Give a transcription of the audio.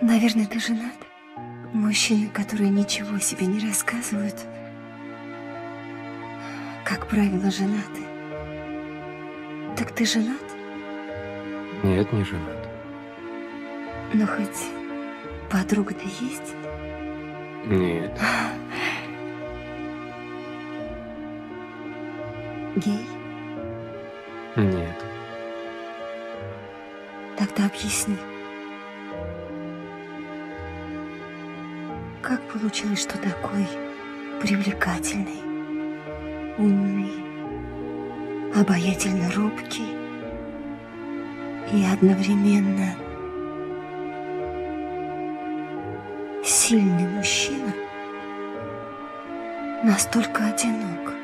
Наверное, ты женат? Мужчины, которые ничего себе не рассказывают, как правило, женаты. Так ты женат? Нет, не женат. Но хоть подруга-то есть? Нет. Гей? Нет. Тогда объясни. Как получилось, что такой привлекательный, умный, обаятельно робкий и одновременно сильный мужчина настолько одинок?